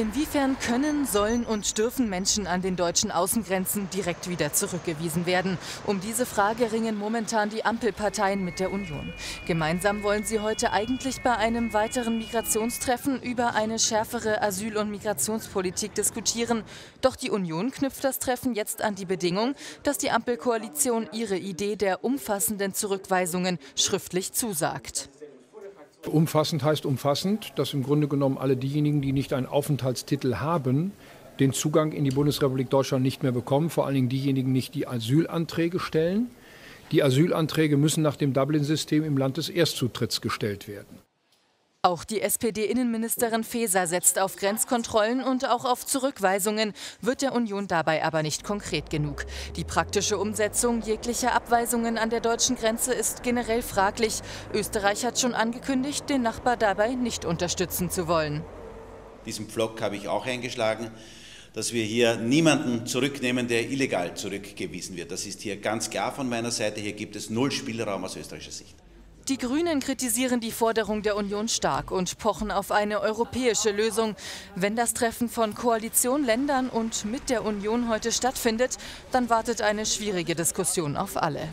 Inwiefern können, sollen und dürfen Menschen an den deutschen Außengrenzen direkt wieder zurückgewiesen werden? Um diese Frage ringen momentan die Ampelparteien mit der Union. Gemeinsam wollen sie heute eigentlich bei einem weiteren Migrationstreffen über eine schärfere Asyl- und Migrationspolitik diskutieren. Doch die Union knüpft das Treffen jetzt an die Bedingung, dass die Ampelkoalition ihre Idee der umfassenden Zurückweisungen schriftlich zusagt. Umfassend heißt umfassend, dass im Grunde genommen alle diejenigen, die nicht einen Aufenthaltstitel haben, den Zugang in die Bundesrepublik Deutschland nicht mehr bekommen, vor allen Dingen diejenigen nicht, die Asylanträge stellen. Die Asylanträge müssen nach dem Dublin-System im Land des Erstzutritts gestellt werden. Auch die SPD-Innenministerin Faeser setzt auf Grenzkontrollen und auch auf Zurückweisungen, wird der Union dabei aber nicht konkret genug. Die praktische Umsetzung jeglicher Abweisungen an der deutschen Grenze ist generell fraglich. Österreich hat schon angekündigt, den Nachbar dabei nicht unterstützen zu wollen. Diesen Pflock habe ich auch eingeschlagen dass wir hier niemanden zurücknehmen, der illegal zurückgewiesen wird. Das ist hier ganz klar von meiner Seite. Hier gibt es null Spielraum aus österreichischer Sicht. Die Grünen kritisieren die Forderung der Union stark und pochen auf eine europäische Lösung. Wenn das Treffen von Koalition, Ländern und mit der Union heute stattfindet, dann wartet eine schwierige Diskussion auf alle.